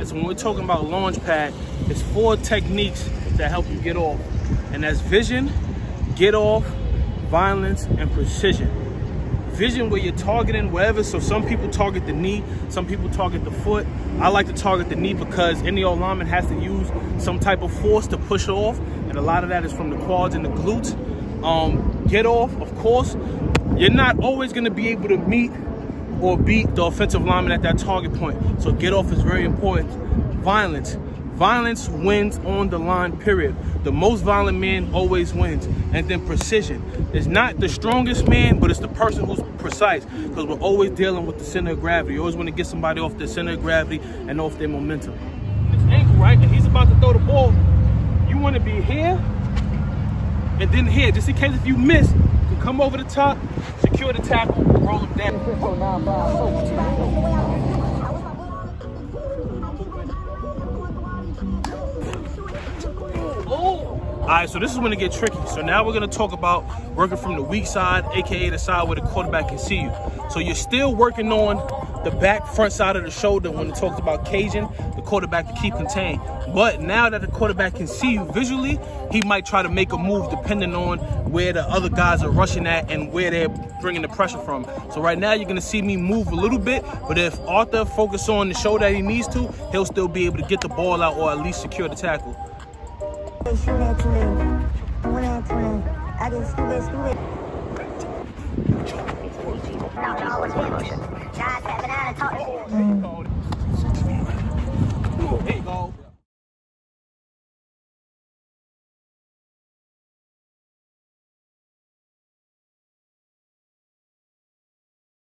is when we're talking about launch pad, it's four techniques that help you get off. And that's vision, get off, violence, and precision. Vision where you're targeting wherever. So some people target the knee, some people target the foot. I like to target the knee because any old lineman has to use some type of force to push off. And a lot of that is from the quads and the glutes. Um, get off, of course. You're not always gonna be able to meet or beat the offensive lineman at that target point. So get off is very important. Violence. Violence wins on the line, period. The most violent man always wins. And then precision. It's not the strongest man, but it's the person who's precise. Because we're always dealing with the center of gravity. You always want to get somebody off the center of gravity and off their momentum. This ankle, right? And he's about to throw the ball. You want to be here and then here, just in case if you miss, you can come over the top, secure the tackle, roll him down. All right, so this is when it gets tricky. So now we're gonna talk about working from the weak side, AKA the side where the quarterback can see you. So you're still working on the back front side of the shoulder when it talks about caging the quarterback to keep contained. But now that the quarterback can see you visually, he might try to make a move depending on where the other guys are rushing at and where they're bringing the pressure from. So right now you're gonna see me move a little bit, but if Arthur focus on the show that he needs to, he'll still be able to get the ball out or at least secure the tackle. 嗯。